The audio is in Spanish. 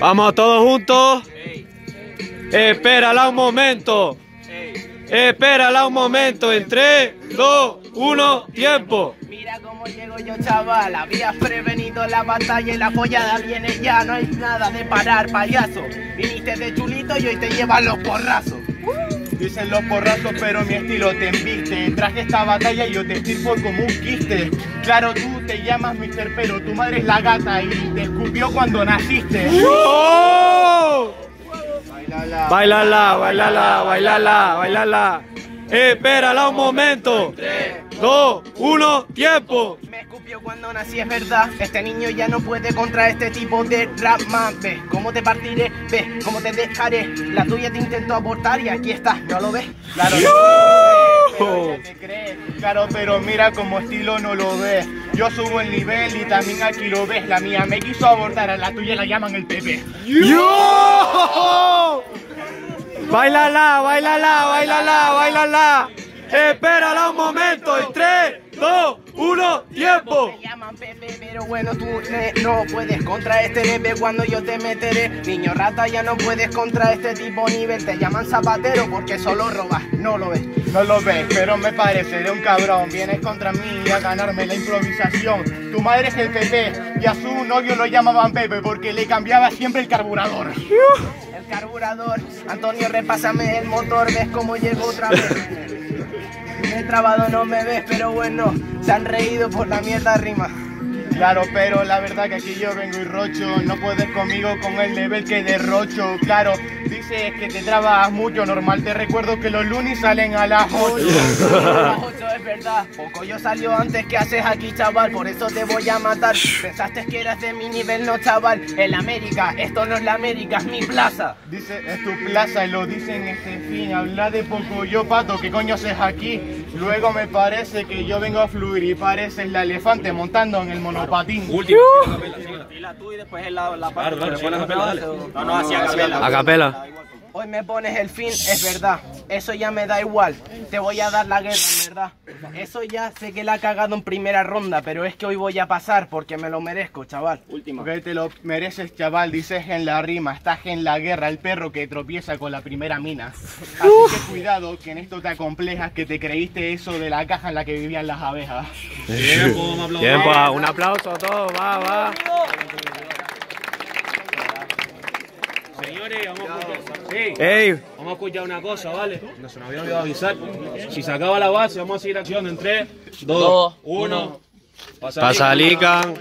Vamos todos juntos. Espérala un momento. Espérala un momento. En 3, 2, 1, tiempo. Mira cómo llego yo, chaval. Habías prevenido la batalla y la follada viene ya. No hay nada de parar, payaso. Viniste de chulito y hoy te llevan los porrazos. Dicen los porrazos, pero mi estilo te embiste. Traje esta batalla y yo te estirpo como un quiste. Claro, tú te llamas Mister, pero tu madre es la gata y te escupió cuando naciste. ¡Oh! Bailala. Bailala, bailala, bailala, bailala. Espérala un momento. 3, 2, 1, tiempo. Cuando nací, es verdad. Este niño ya no puede contra este tipo de drama. Ves cómo te partiré, ves cómo te dejaré. La tuya te intentó abortar y aquí está, ¿no lo ves? Claro, pero te. Claro, pero mira como estilo no lo ves. Yo subo el nivel y también aquí lo ves. La mía me quiso abortar, a la tuya la llaman el Pepe. ¡Yo! Bailala, bailala, bailala, bailala. Espérala un momento. En 3, 2, 1, tiempo. Llaman Pepe, pero bueno, tú no puedes contra este nepe cuando yo te meteré. Niño rata, ya no puedes contra este tipo nivel. Te llaman zapatero porque solo robas, no lo ves. No lo ves, pero me parece de un cabrón. Vienes contra mí a ganarme la improvisación. Tu madre es el Pepe y a su novio lo llamaban Pepe porque le cambiaba siempre el carburador. El carburador, Antonio, repásame el motor, ves cómo llego otra vez. Me he trabado, no me ves, pero bueno, se han reído por la mierda rima. Claro, pero la verdad que aquí yo vengo y rocho. No puedes conmigo con el nivel que derrocho. Claro, dices que te trabas mucho. Normal, te recuerdo que los lunes salen a las 8. Las ocho es verdad, poco yo salió antes que haces aquí, chaval, por eso te voy a matar. Pensaste que eras de mi nivel, no, chaval. En América, esto no es la América, es mi plaza. Dice, es tu plaza y lo dicen este fin. Habla de poco yo, pato, ¿qué coño haces aquí? Luego me parece que yo vengo a fluir y pareces la elefante montando en el monopatín. Última. Dila tú y después el la, parte. Después sí, la capela, dale. No, no, así a capela. A capela. Hoy me pones el fin, es verdad. Eso ya me da igual. Te voy a dar la guerra, en verdad. Eso ya sé que la ha cagado en primera ronda, pero es que hoy voy a pasar porque me lo merezco, chaval. Última. Porque te lo mereces, chaval, dices en la rima, estás en la guerra, el perro que tropieza con la primera mina. Así que cuidado, que en esto te acomplejas, que te creíste eso de la caja en la que vivían las abejas. Tiempo, me aplaudo. Tiempo, un aplauso a todos, va, va. Señores, vamos. Sí, Ey, vamos a escuchar una cosa, ¿vale? No se nos había olvidado avisar. Si se acaba la base, vamos a seguir acción en 3, 2, 1. Pasalican.